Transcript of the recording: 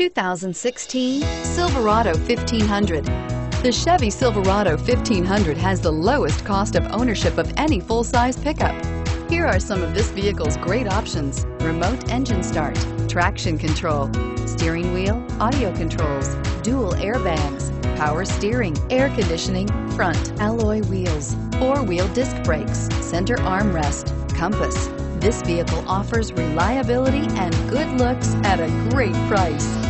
2016 Silverado 1500. The Chevy Silverado 1500 has the lowest cost of ownership of any full-size pickup. Here are some of this vehicle's great options. Remote engine start, traction control, steering wheel, audio controls, dual airbags, power steering, air conditioning, front alloy wheels, four-wheel disc brakes, center armrest, compass. This vehicle offers reliability and good looks at a great price.